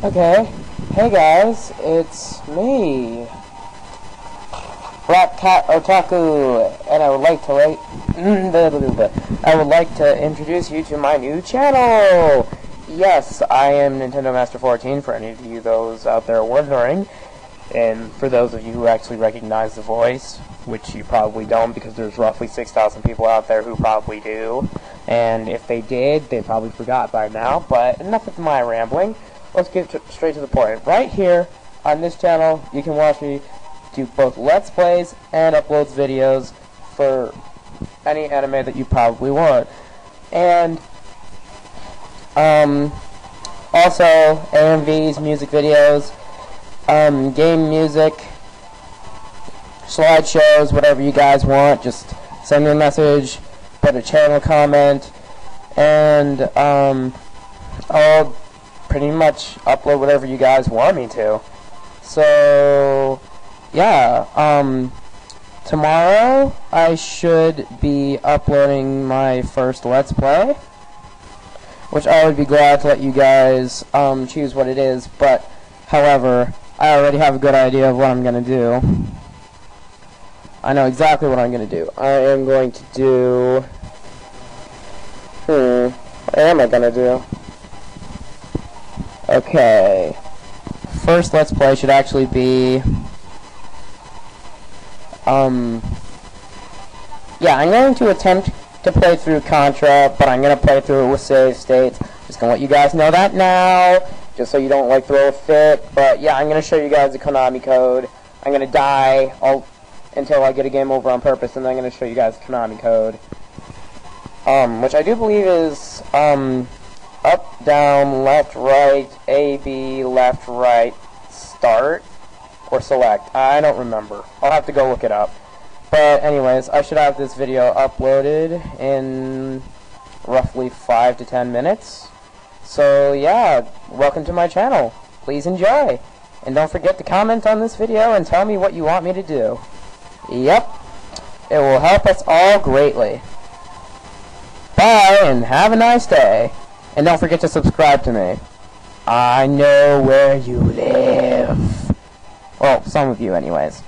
Okay, hey guys, it's me, Black Cat Otaku, and I would like to like, I would like to introduce you to my new channel. Yes, I am Nintendo Master 14. For any of you those out there wondering, and for those of you who actually recognize the voice, which you probably don't because there's roughly 6,000 people out there who probably do, and if they did, they probably forgot by now. But enough of my rambling let's get straight to the point. Right here on this channel, you can watch me do both Let's Plays and uploads videos for any anime that you probably want. And, um, also AMVs, music videos, um, game music, slideshows, whatever you guys want. Just send me a message, put a channel comment, and, um, I'll pretty much upload whatever you guys want me to. So, yeah, um, tomorrow I should be uploading my first Let's Play, which I would be glad to let you guys um, choose what it is, but, however, I already have a good idea of what I'm to do. I know exactly what I'm to do. I am going to do... Hmm, what am I to do? Okay. First Let's Play should actually be... Um... Yeah, I'm going to attempt to play through Contra, but I'm going to play through it with save states. Just going to let you guys know that now, just so you don't, like, throw a fit. But, yeah, I'm going to show you guys the Konami code. I'm going to die all, until I get a game over on purpose, and then I'm going to show you guys the Konami code. Um, which I do believe is, um, up, down, left, right, A, B, left, right, start, or select. I don't remember. I'll have to go look it up. But anyways, I should have this video uploaded in roughly 5 to 10 minutes. So yeah, welcome to my channel. Please enjoy. And don't forget to comment on this video and tell me what you want me to do. Yep, it will help us all greatly. Bye, and have a nice day. And don't forget to subscribe to me. I know where you live. Well, some of you anyways.